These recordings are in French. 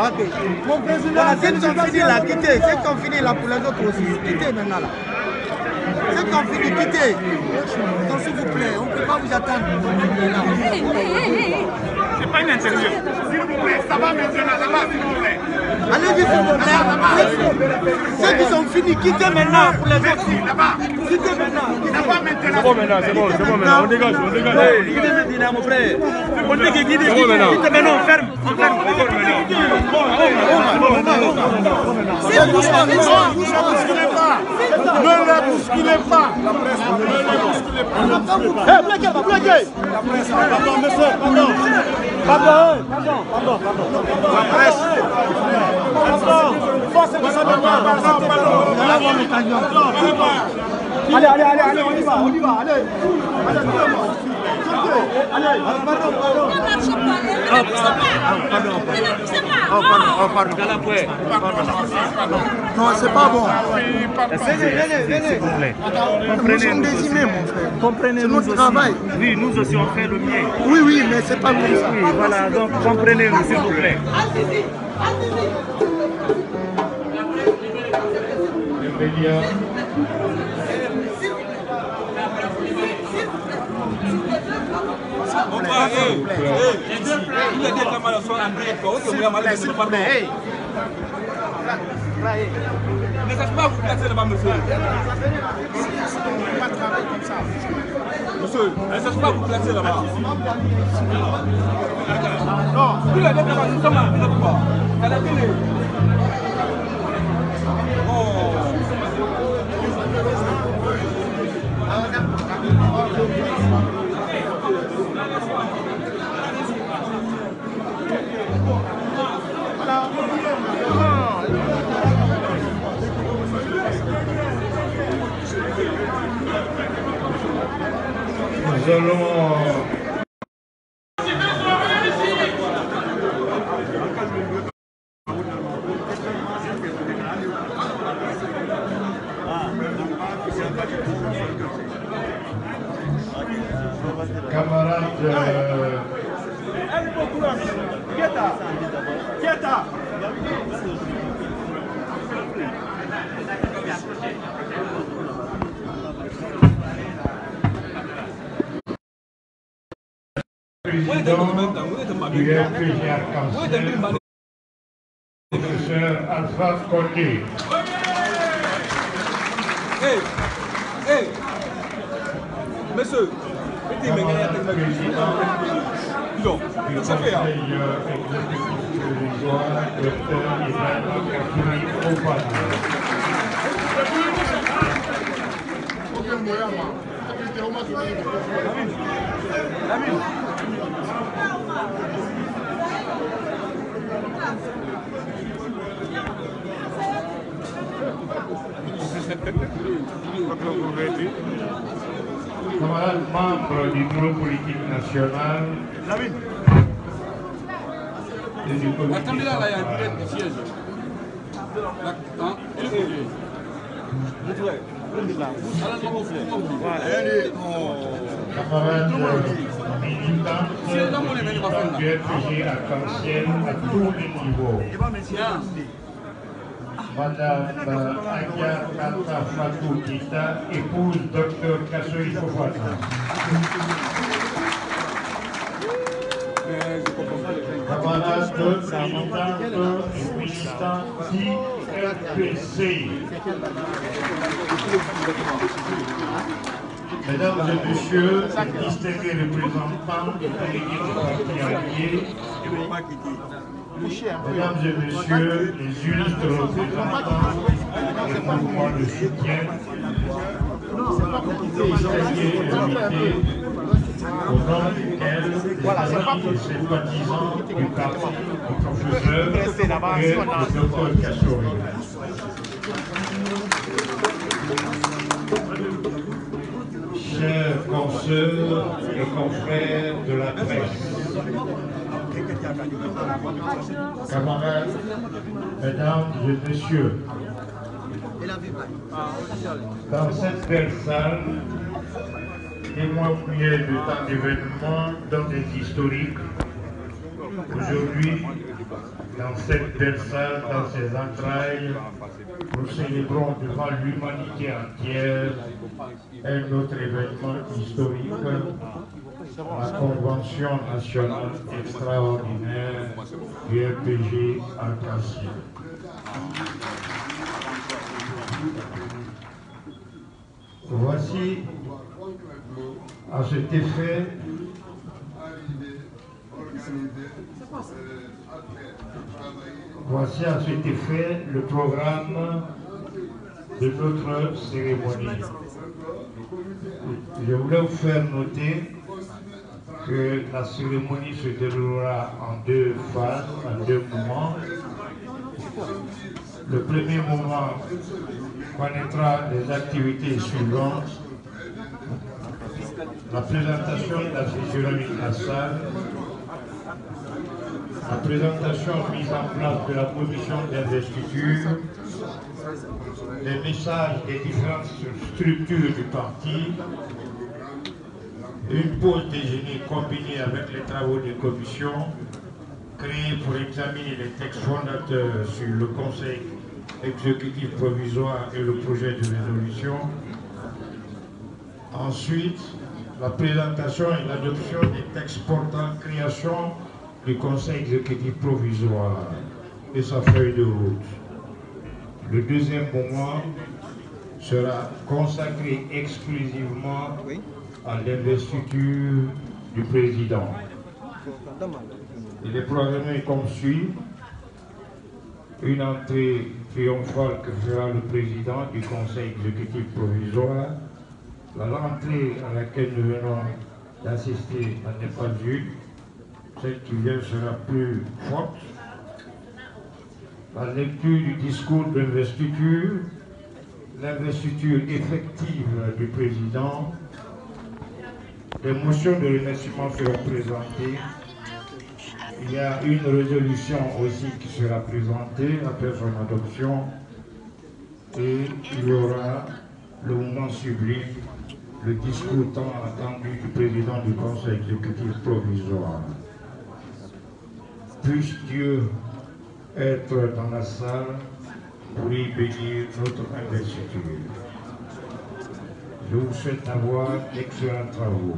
Ok. Mon président, voilà, ont fini là, quittez. Ceux qui ont fini là pour les autres aussi. Quittez maintenant là. Ont fini, quittez. Donc s'il vous plaît, on ne peut pas vous attendre. C'est pas une interview. S'il vous plaît, ça va maintenant là-bas, s'il vous plaît. Allez-y, s'il vous plaît. Ceux qui sont finis, quittez maintenant pour les autres. Là-bas. Quittez maintenant. C'est bon maintenant, c'est bon, c'est bon maintenant. On dégage, on dégage. Eh, guidez maintenant, mon frère. On dit que bon guidez. maintenant. On ferme. On ferme. C'est doucement, doucement. Ne les bousculez pas. Ne les bousculez pas. Eh, bloquez, bloquez. Pardon, monsieur, pardon. Pardon, pardon, pardon, pardon. Presse. Pardon. Force de sa. Pardon, pardon. Allez, allez, allez, allez, on y va, on y va, allez. Allez, Non, c'est pas bon. Venez, venez, venez. Nous sommes humains, mon frère. Comprenez nous notre travail. Oui, nous aussi on fait le mien. Oui, oui, mais c'est pas ça. Oui, voilà, donc comprenez-nous s'il vous plaît. Les médias, Ne cherchez pas à vous placer là-bas, monsieur. Monsieur, ne cherchez pas à vous placer là-bas. Non, vous l'avez là-bas, nous sommes à la télé. Oh. Nous allons camarades euh, président du professeur Alpha Condé. Hey, hey, mettez mes gars ça fait, hein exécutif provisoire, docteur Ibrahim Kakuri Ofana. Camarades membres du bureau politique national et RPG Arc-en-Ciel à tous les niveaux. Madame Agia Kata Fatou Kita, épouse Dr Kassoui Fofana. Camarades militantes et militants IRPC. Mesdames et messieurs, distingués représentants Mesdames et messieurs, les illustres de soutien, distingués invités, au nom les sœurs et confrères de la presse, camarades, mesdames et messieurs, dans cette belle salle, témoin muet de tant d'événements, dans des historiques, aujourd'hui, dans cette belle salle, dans ses entrailles, nous célébrons devant l'humanité entière un autre événement historique, la Convention nationale extraordinaire du RPG Arc-en-Ciel. Voici à cet effet Voici à cet effet le programme de notre cérémonie. Je voulais vous faire noter que la cérémonie se déroulera en deux phases, en deux moments. Le premier moment connaîtra les activités suivantes. La présentation de la physionomie de la salle, la présentation mise en place de la commission d'investiture, les messages des différentes structures du parti, une pause déjeuner combinée avec les travaux des commissions créées pour examiner les textes fondateurs sur le conseil exécutif provisoire et le projet de résolution. Ensuite, la présentation et l'adoption des textes portant création du conseil exécutif provisoire et sa feuille de route. Le deuxième moment sera consacré exclusivement à l'investiture du président. Il est programmé comme suit une entrée triomphale que fera le président du conseil exécutif provisoire. La rentrée à laquelle nous venons d'assister n'en est pas une. Celle qui vient sera plus forte. La lecture du discours d'investiture, l'investiture effective du président, les motions de remerciement seront présentées. Il y a une résolution aussi qui sera présentée après son adoption. Et il y aura le moment sublime, le discours tant attendu du président du Conseil exécutif provisoire. Puisse Dieu être dans la salle pour y bénir notre investiture. Je vous souhaite d'avoir d'excellents travaux.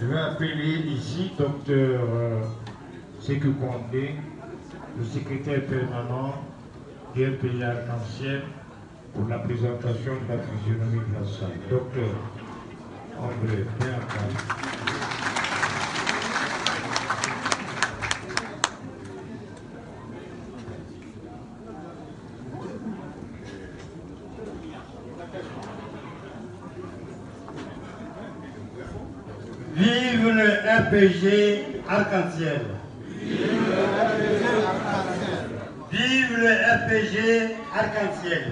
Je vais appeler ici docteur euh, Sékou Condé, le secrétaire permanent du MPI Arc-en-Ciel, pour la présentation de la physionomie de la salle. Docteur André Béacal. Vive le RPG Arc-en-Ciel. Vive le RPG Arc-en-Ciel.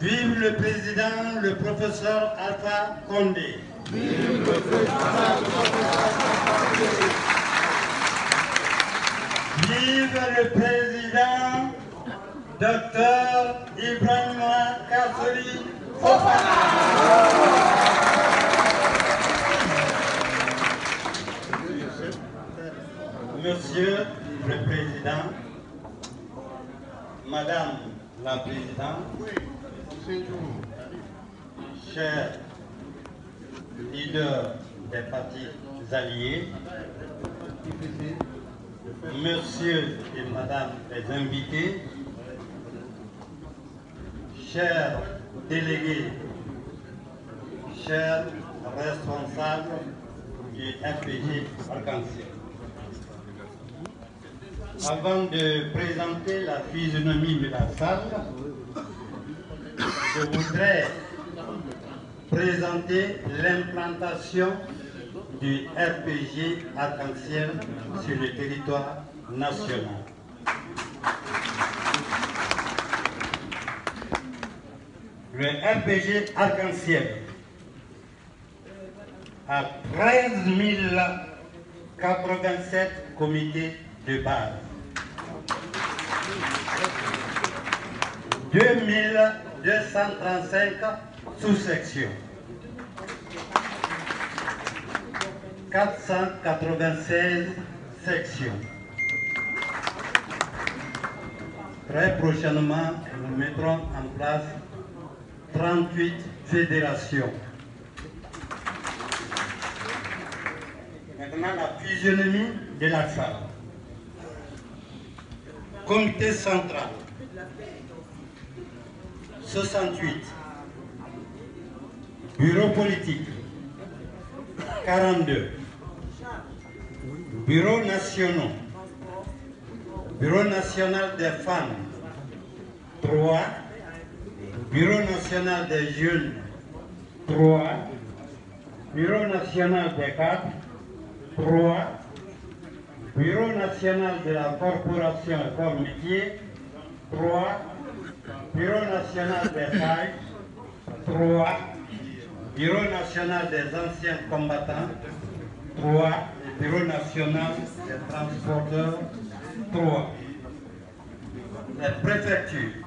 Vive le président, le professeur Alpha Condé. Vive le président, docteur Ibrahima Kassoli Monsieur le Président, Madame la Présidente, chers leaders des partis alliés, Monsieur et Madame les invités, chers délégués, chers responsables du RPG Arc-en-Ciel. Avant de présenter la physionomie de la salle, je voudrais présenter l'implantation du RPG Arc-en-Ciel sur le territoire national. le RPG Arc-en-Ciel à 13 087 comités de base. 2235 sous-sections. 496 sections. Très prochainement, nous mettrons en place 38 fédérations. Maintenant, la physionomie de la salle. Comité central. 68. Bureau politique. 42. Bureau national. Bureau national des femmes. 3. Bureau national des jeunes. 3. Bureau national des cadres. 3. Bureau national de la corporation corps métier. 3. Bureau national des tailles. 3. Bureau national des anciens combattants. 3. Bureau national des transporteurs. 3. Les préfectures.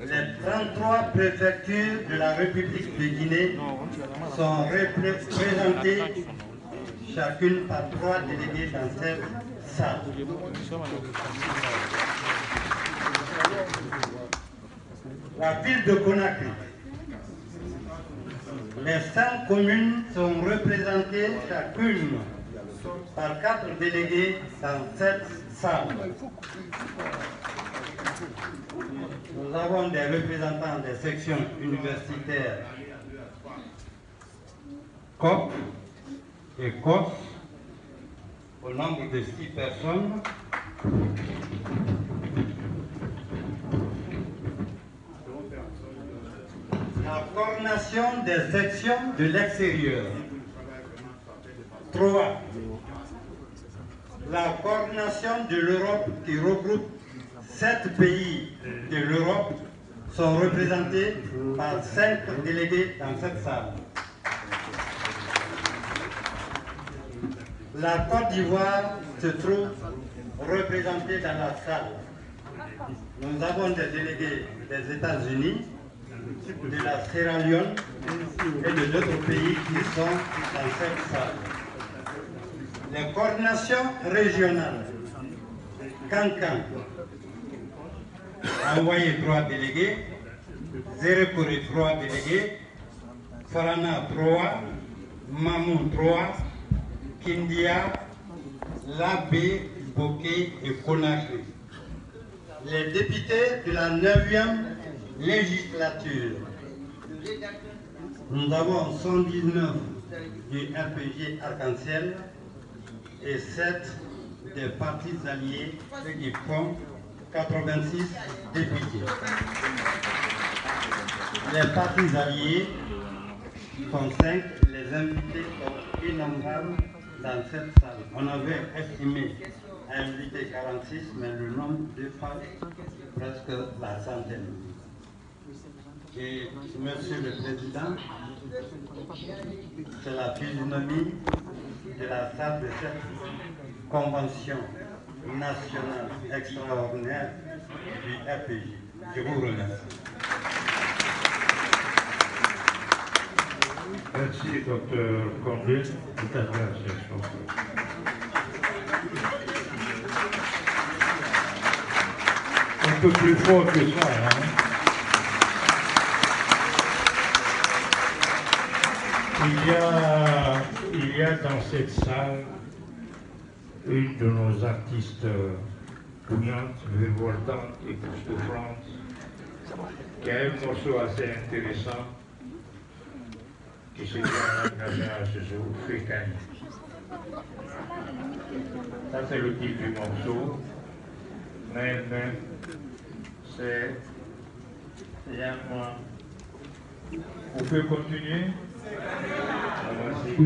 Les 33 préfectures de la République de Guinée sont représentées chacune par trois délégués dans cette salle. La ville de Conakry. Les cinq communes sont représentées chacune par quatre délégués dans cette salle. Nous avons des représentants des sections universitaires COP et au nombre de six personnes. La coordination des sections de l'extérieur. 3. La coordination de l'Europe qui regroupe sept pays de l'Europe sont représentés par cinq délégués dans cette salle. La Côte d'Ivoire se trouve représentée dans la salle. Nous avons des délégués des États-Unis, de la Sierra Leone et de d'autres pays qui sont dans cette salle. Les coordinations régionales, Cancan a envoyé trois délégués, Zérekore trois délégués, Farana trois, Mamou trois, Kindia, Labé, Bokeh et Conakry. Les députés de la 9e législature. Nous avons 119 du RPG Arc-en-Ciel et 7 des partis alliés, ce qui font 86 députés. Les partis alliés sont 5, les invités sont innombrables dans cette salle. On avait estimé inviter 46, mais le nombre dépasse presque la centaine. Et Monsieur le Président, c'est la physionomie de la salle de cette convention nationale extraordinaire du RPG. Je vous remercie. Merci, docteur fait, Un peu plus fort que ça, hein? Il y, a, il y a dans cette salle une de nos artistes poignantes, virevoltantes et souffrantes, qui a un morceau assez intéressant qui se à ce jour, Fécane. Ça, c'est le titre du morceau. Mais, mais c'est. Moi. Vous pouvez continuer? Voici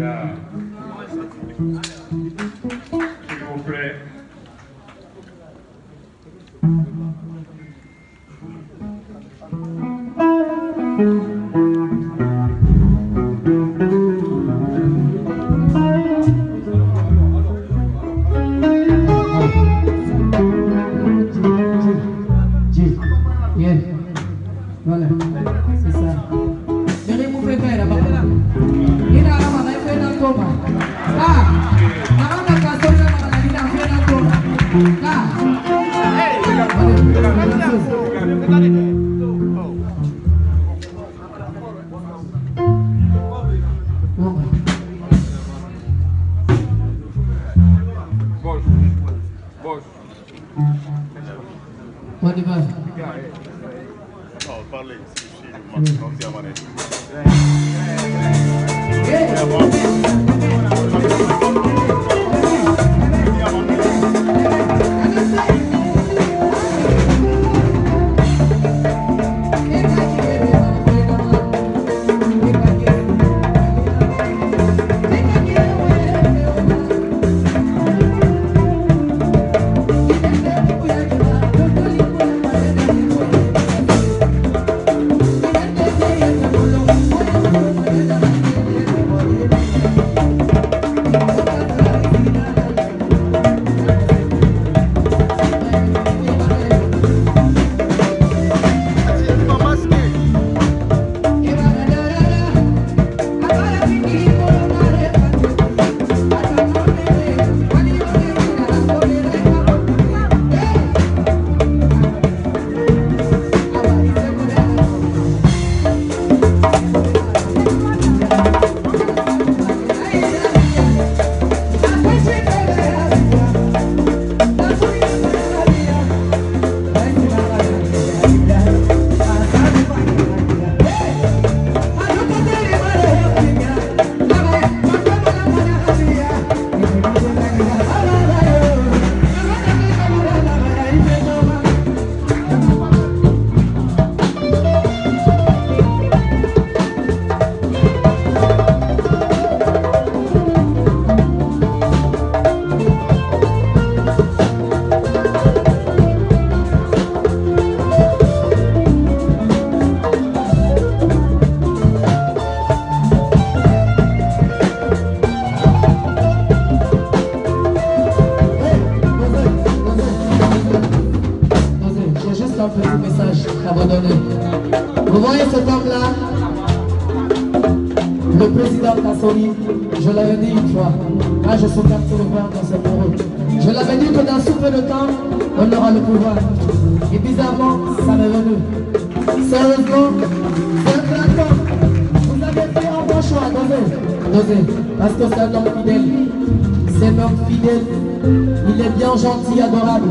gentil, adorable.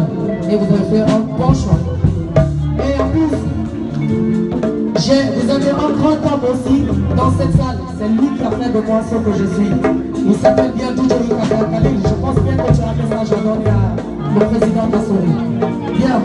Et vous avez fait un bon choix. Et en plus, vous avez un grand homme aussi dans cette salle. C'est lui qui a fait de moi ce que je suis. Il s'appelle bien Djoudjou Khalil. Je pense bien que tu as un message à donner à le président Kassouri. Bien.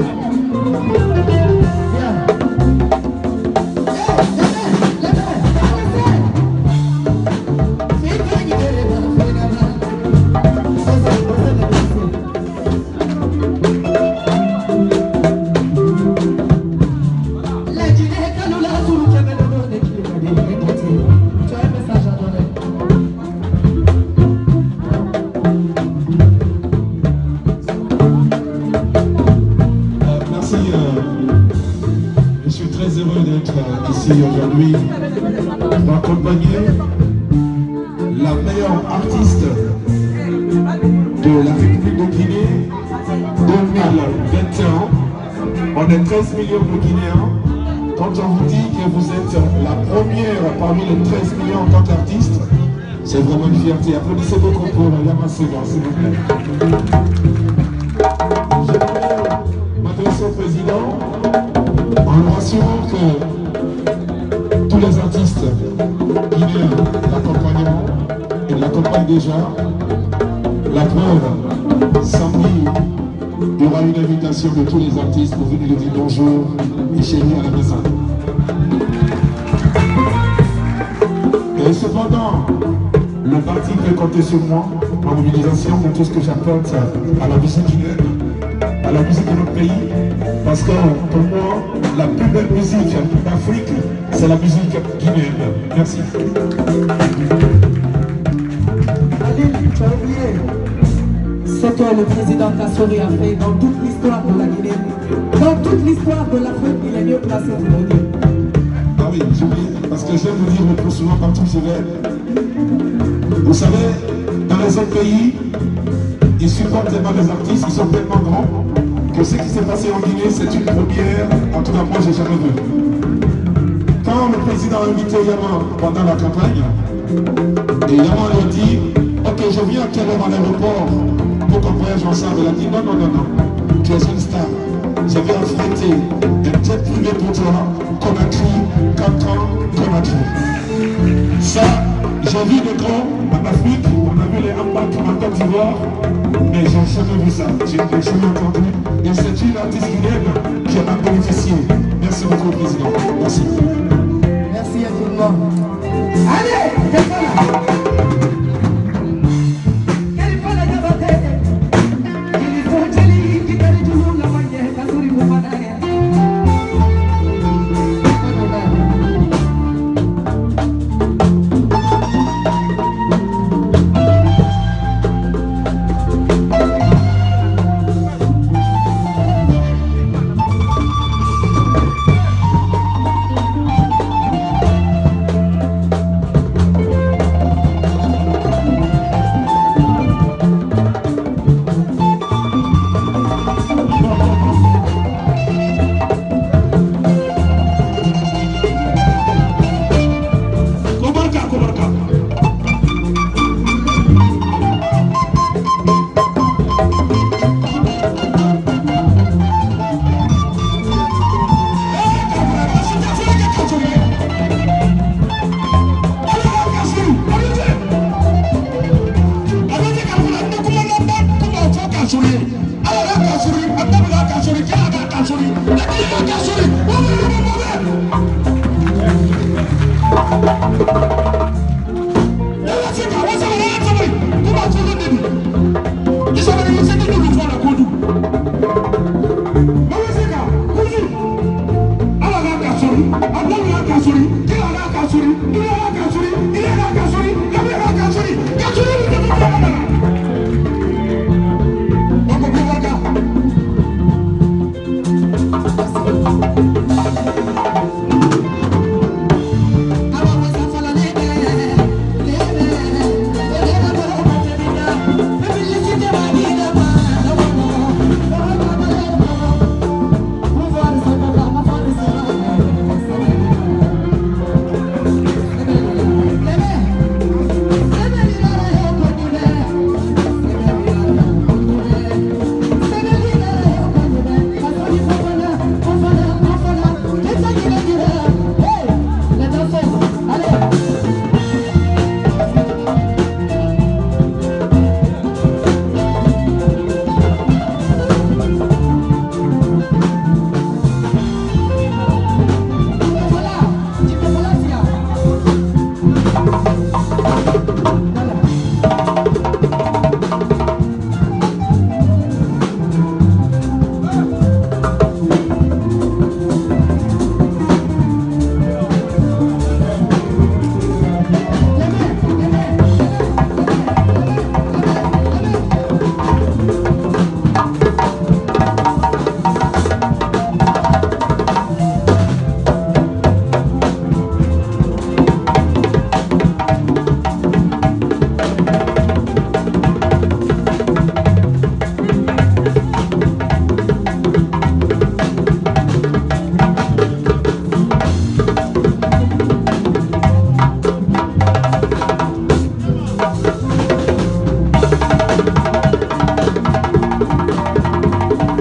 La meilleure artiste de la République de Guinée 2021. On est 13 millions de Guinéens. Quand on vous dit que vous êtes la première parmi les 13 millions en tant qu'artiste, c'est vraiment une fierté. Applaudissez beaucoup pour Yama s'il vous plaît. M'adresser au président en rassurant que tous les artistes déjà. La preuve, samedi, il y aura une invitation de tous les artistes pour venir lui dire bonjour et chérie à la maison. Et cependant, le parti peut compter sur moi en mobilisation pour tout ce que j'apporte à la musique à la musique de notre pays. Parce que pour moi, la plus belle musique d'Afrique, c'est la musique guinéenne. Merci. Ce que le président Kassori a fait dans toute l'histoire de la Guinée. Dans toute l'histoire de l'Afrique, il est mieux placé pour le dire. Ah oui, parce que j'aime le dire le plus souvent partout où je vais. Vous savez, dans les autres pays, ils supportent tellement les artistes, ils sont tellement grands, que ce qui s'est passé en Guinée, c'est une première, en tout cas moi j'ai jamais vu. Quand le président a invité Yaman pendant la campagne, et Yaman lui a dit, ok je viens à quelle heure à l'aéroport pour qu'on voyage ensemble, il a dit non, non, non, non, tu es une star. Je vais affréter un jet privé pour toi, Conakry, Cancan, Conakry. Ça, j'ai vu des grands en Afrique, on a vu les embarquements en Côte d'Ivoire, mais j'ai jamais vu ça, je n'ai jamais entendu. Et c'est une artiste guinéenne qui en a bénéficié. Merci beaucoup, Président. Merci. Merci infiniment. Allez, Kefala Kefala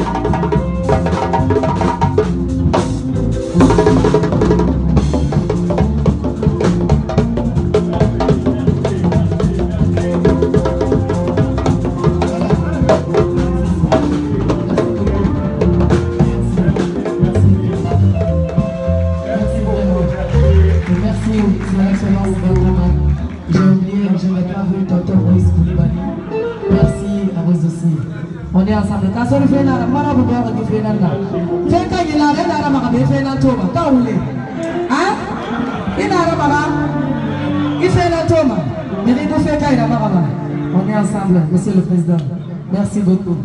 Merci, Monsieur le Président. Merci beaucoup.